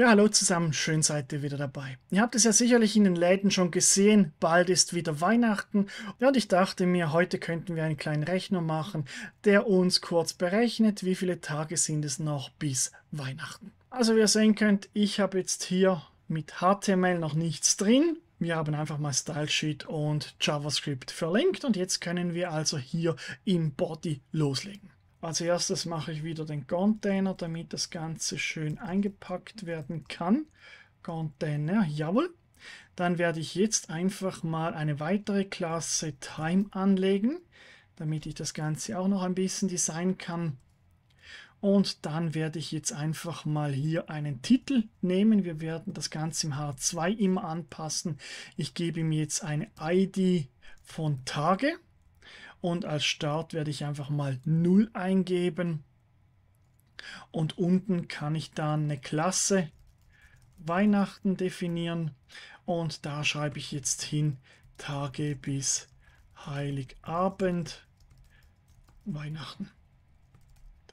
Ja, hallo zusammen, schön seid ihr wieder dabei. Ihr habt es ja sicherlich in den Läden schon gesehen, bald ist wieder Weihnachten und ich dachte mir, heute könnten wir einen kleinen Rechner machen, der uns kurz berechnet, wie viele Tage sind es noch bis Weihnachten. Also wie ihr sehen könnt, ich habe jetzt hier mit HTML noch nichts drin. Wir haben einfach mal Stylesheet und JavaScript verlinkt und jetzt können wir also hier im Body loslegen. Als erstes mache ich wieder den Container, damit das Ganze schön eingepackt werden kann. Container, jawohl. Dann werde ich jetzt einfach mal eine weitere Klasse Time anlegen, damit ich das Ganze auch noch ein bisschen designen kann. Und dann werde ich jetzt einfach mal hier einen Titel nehmen. Wir werden das Ganze im H2 immer anpassen. Ich gebe ihm jetzt eine ID von Tage und als Start werde ich einfach mal 0 eingeben und unten kann ich dann eine Klasse Weihnachten definieren und da schreibe ich jetzt hin Tage bis Heiligabend Weihnachten,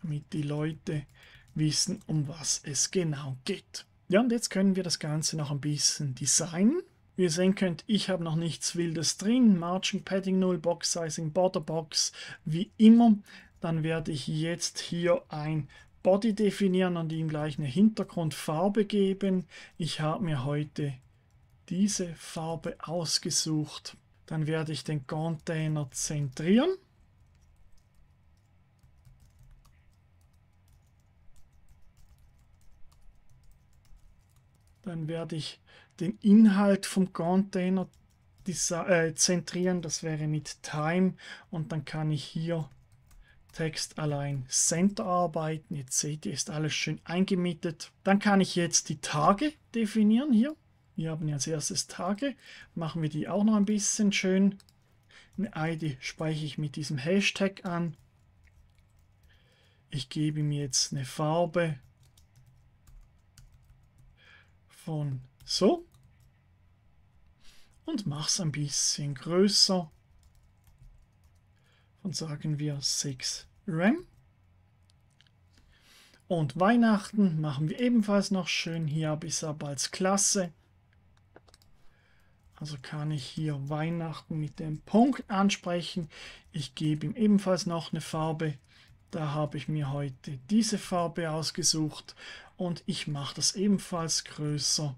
damit die Leute wissen, um was es genau geht. Ja, und jetzt können wir das Ganze noch ein bisschen designen. Wie ihr sehen könnt, ich habe noch nichts Wildes drin. Margin, Padding 0, Box Sizing, Border Box, wie immer. Dann werde ich jetzt hier ein Body definieren und ihm gleich eine Hintergrundfarbe geben. Ich habe mir heute diese Farbe ausgesucht. Dann werde ich den Container zentrieren. Dann werde ich den Inhalt vom Container äh, zentrieren. Das wäre mit Time und dann kann ich hier Text allein Center arbeiten. Jetzt seht ihr, ist alles schön eingemietet. Dann kann ich jetzt die Tage definieren hier. Wir haben ja als erstes Tage. Machen wir die auch noch ein bisschen schön. Eine ID speichere ich mit diesem Hashtag an. Ich gebe mir jetzt eine Farbe von so. Und mache es ein bisschen größer. Und sagen wir 6 RAM. Und Weihnachten machen wir ebenfalls noch schön. Hier es aber als Klasse. Also kann ich hier Weihnachten mit dem Punkt ansprechen. Ich gebe ihm ebenfalls noch eine Farbe. Da habe ich mir heute diese Farbe ausgesucht und ich mache das ebenfalls größer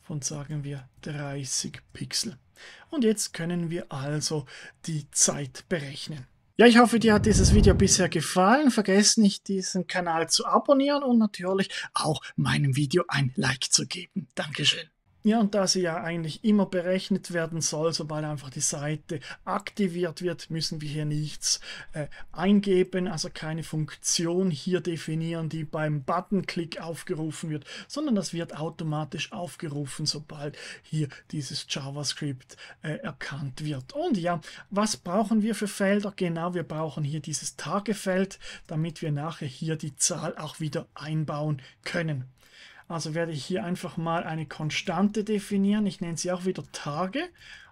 von sagen wir 30 Pixel. Und jetzt können wir also die Zeit berechnen. Ja, ich hoffe, dir hat dieses Video bisher gefallen. Vergesst nicht, diesen Kanal zu abonnieren und natürlich auch meinem Video ein Like zu geben. Dankeschön. Ja, und da sie ja eigentlich immer berechnet werden soll, sobald einfach die Seite aktiviert wird, müssen wir hier nichts äh, eingeben, also keine Funktion hier definieren, die beim Buttonklick aufgerufen wird, sondern das wird automatisch aufgerufen, sobald hier dieses JavaScript äh, erkannt wird. Und ja, was brauchen wir für Felder? Genau, wir brauchen hier dieses Tagefeld, damit wir nachher hier die Zahl auch wieder einbauen können. Also werde ich hier einfach mal eine Konstante definieren. Ich nenne sie auch wieder Tage.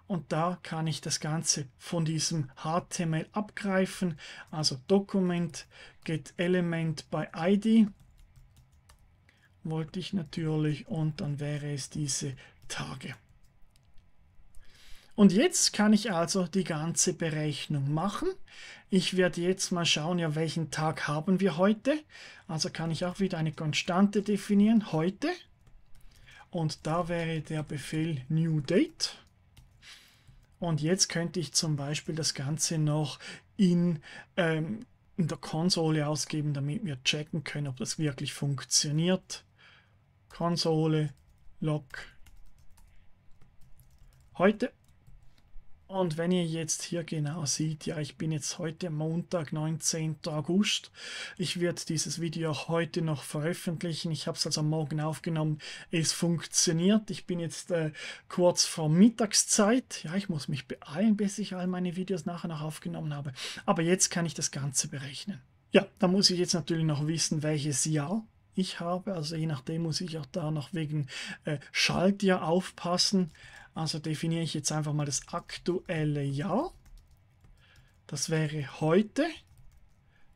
Und da kann ich das Ganze von diesem HTML abgreifen. Also Dokument get Element by ID wollte ich natürlich und dann wäre es diese Tage. Und jetzt kann ich also die ganze Berechnung machen. Ich werde jetzt mal schauen, ja, welchen Tag haben wir heute. Also kann ich auch wieder eine Konstante definieren, heute. Und da wäre der Befehl New Date. Und jetzt könnte ich zum Beispiel das Ganze noch in, ähm, in der Konsole ausgeben, damit wir checken können, ob das wirklich funktioniert. Konsole, Log, heute und wenn ihr jetzt hier genau seht, ja, ich bin jetzt heute Montag, 19. August. Ich werde dieses Video heute noch veröffentlichen. Ich habe es also morgen aufgenommen. Es funktioniert. Ich bin jetzt äh, kurz vor Mittagszeit. Ja, ich muss mich beeilen, bis ich all meine Videos nachher noch aufgenommen habe. Aber jetzt kann ich das Ganze berechnen. Ja, da muss ich jetzt natürlich noch wissen, welches Jahr ich habe. Also je nachdem muss ich auch da noch wegen äh, Schaltjahr aufpassen. Also definiere ich jetzt einfach mal das aktuelle Jahr. Das wäre heute.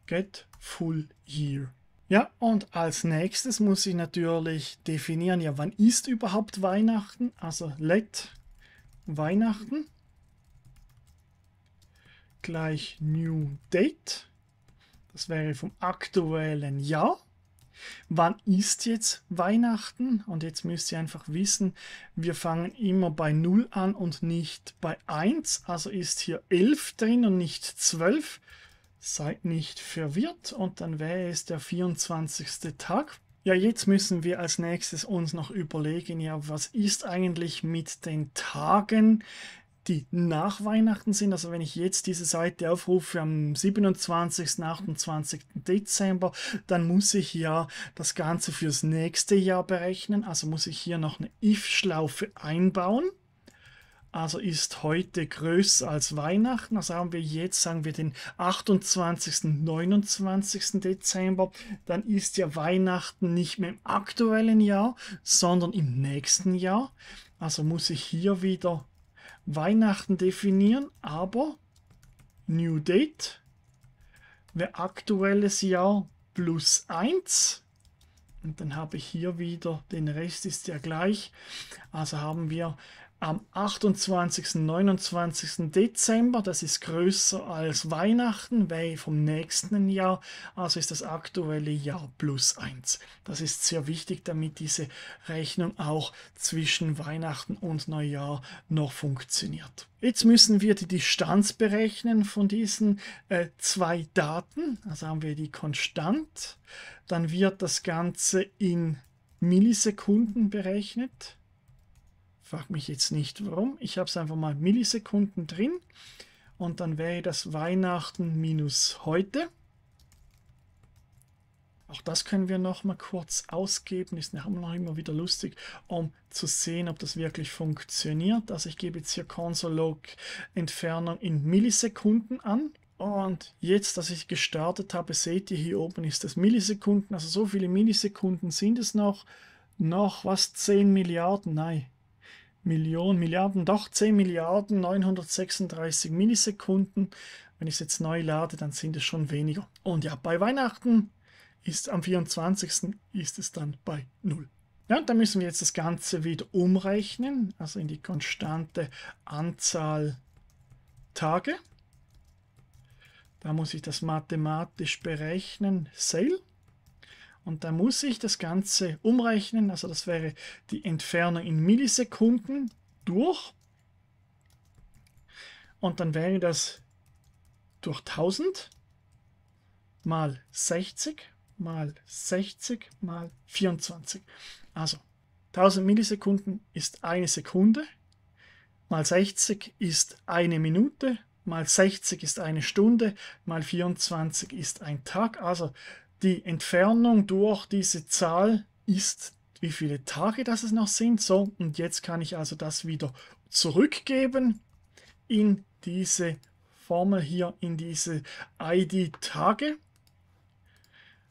Get Full Year. Ja, und als nächstes muss ich natürlich definieren, ja, wann ist überhaupt Weihnachten? Also let Weihnachten gleich New Date. Das wäre vom aktuellen Jahr. Wann ist jetzt Weihnachten? Und jetzt müsst ihr einfach wissen, wir fangen immer bei 0 an und nicht bei 1. Also ist hier 11 drin und nicht 12. Seid nicht verwirrt. Und dann wäre es der 24. Tag. Ja, jetzt müssen wir als nächstes uns noch überlegen, ja, was ist eigentlich mit den Tagen, die nach Weihnachten sind. Also wenn ich jetzt diese Seite aufrufe am 27. 28. Dezember, dann muss ich ja das Ganze fürs nächste Jahr berechnen. Also muss ich hier noch eine if-Schlaufe einbauen. Also ist heute größer als Weihnachten. Also haben wir jetzt, sagen wir, den 28. 29. Dezember. Dann ist ja Weihnachten nicht mehr im aktuellen Jahr, sondern im nächsten Jahr. Also muss ich hier wieder Weihnachten definieren, aber New Date wäre aktuelles Jahr plus 1. Und dann habe ich hier wieder, den Rest ist ja gleich. Also haben wir am 28. 29. Dezember, das ist größer als Weihnachten, weil vom nächsten Jahr, also ist das aktuelle Jahr plus 1. Das ist sehr wichtig, damit diese Rechnung auch zwischen Weihnachten und Neujahr noch funktioniert. Jetzt müssen wir die Distanz berechnen von diesen äh, zwei Daten. Also haben wir die konstant. Dann wird das Ganze in Millisekunden berechnet. Frag mich jetzt nicht warum. Ich habe es einfach mal Millisekunden drin. Und dann wäre das Weihnachten minus heute. Auch das können wir noch mal kurz ausgeben. Ist noch immer wieder lustig, um zu sehen, ob das wirklich funktioniert. Also ich gebe jetzt hier Console-Log Entfernung in Millisekunden an. Und jetzt, dass ich gestartet habe, seht ihr hier oben ist das Millisekunden. Also so viele Millisekunden sind es noch. Noch was? 10 Milliarden? Nein, Millionen, Milliarden, doch 10 Milliarden 936 Millisekunden. Wenn ich es jetzt neu lade, dann sind es schon weniger. Und ja, bei Weihnachten ist am 24. ist es dann bei 0. Ja, und dann müssen wir jetzt das Ganze wieder umrechnen, also in die konstante Anzahl Tage. Da muss ich das mathematisch berechnen. Sale. Und da muss ich das Ganze umrechnen, also das wäre die Entfernung in Millisekunden durch. Und dann wäre das durch 1000 mal 60 mal 60 mal 24. Also 1000 Millisekunden ist eine Sekunde, mal 60 ist eine Minute, mal 60 ist eine Stunde, mal 24 ist ein Tag. Also die Entfernung durch diese Zahl ist, wie viele Tage das es noch sind. So, und jetzt kann ich also das wieder zurückgeben in diese Formel hier, in diese ID Tage.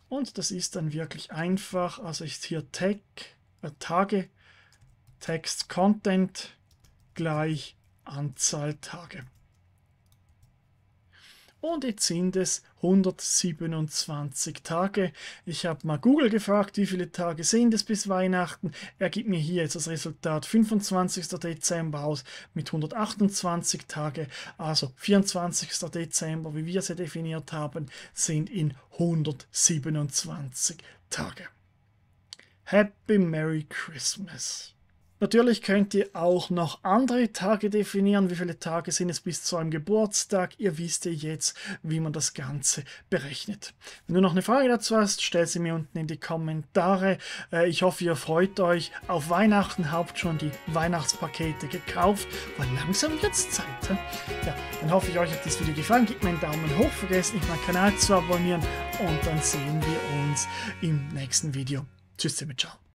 Und das ist dann wirklich einfach. Also ist hier Tag, äh, Tage, Text Content gleich Anzahl Tage. Und jetzt sind es 127 Tage. Ich habe mal Google gefragt, wie viele Tage sind es bis Weihnachten. Er gibt mir hier jetzt das Resultat 25. Dezember aus mit 128 Tage. Also 24. Dezember, wie wir sie definiert haben, sind in 127 Tage. Happy Merry Christmas. Natürlich könnt ihr auch noch andere Tage definieren. Wie viele Tage sind es bis zu einem Geburtstag? Ihr wisst ja jetzt, wie man das Ganze berechnet. Wenn du noch eine Frage dazu hast, stell sie mir unten in die Kommentare. Äh, ich hoffe, ihr freut euch. Auf Weihnachten habt schon die Weihnachtspakete gekauft, weil langsam es Zeit. Ja, dann hoffe ich, euch hat das Video gefallen. Gebt mir einen Daumen hoch, vergesst nicht meinen Kanal zu abonnieren und dann sehen wir uns im nächsten Video. Tschüss, ciao.